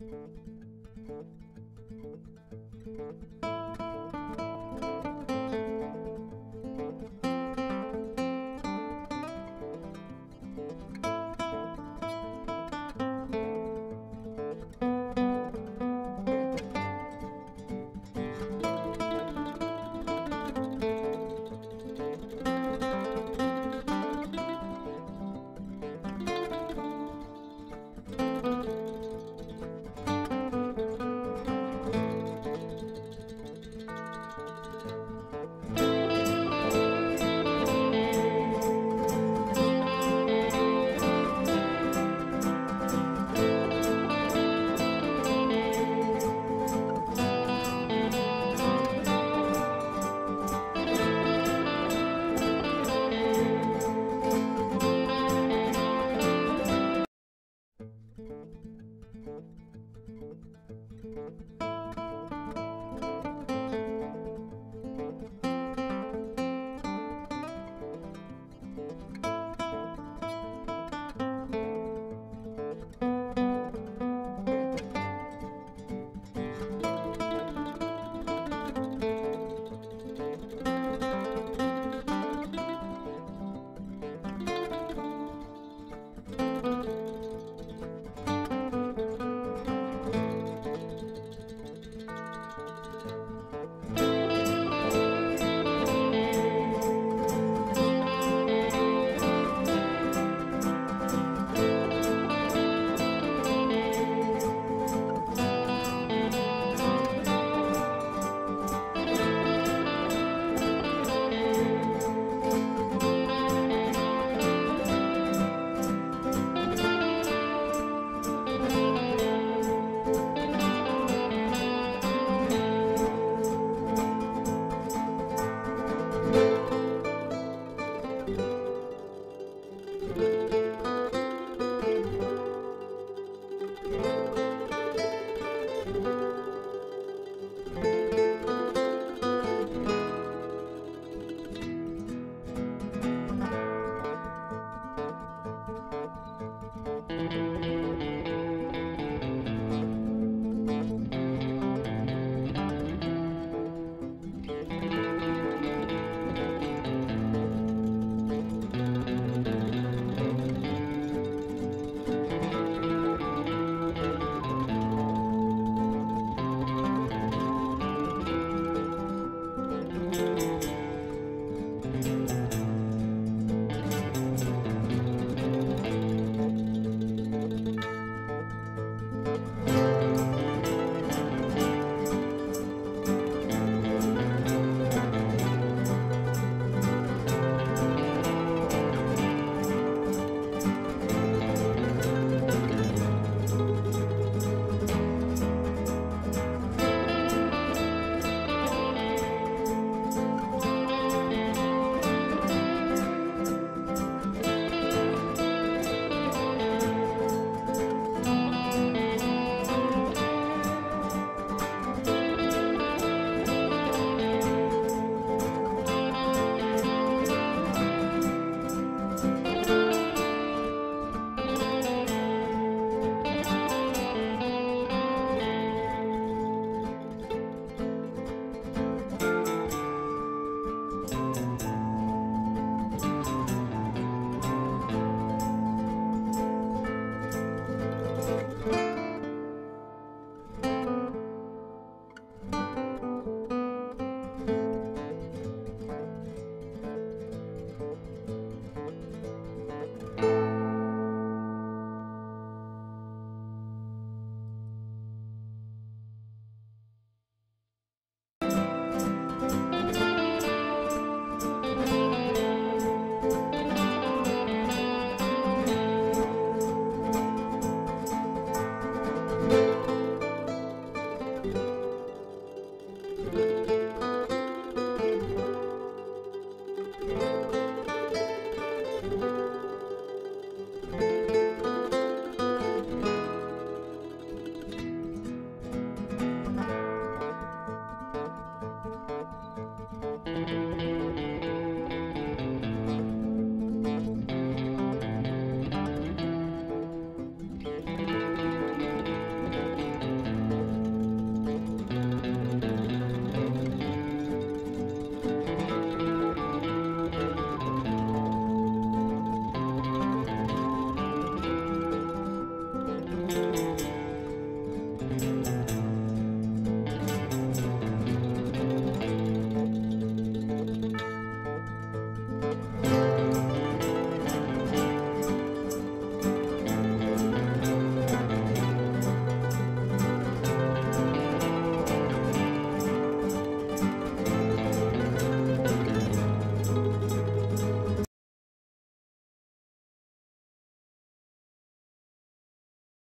Música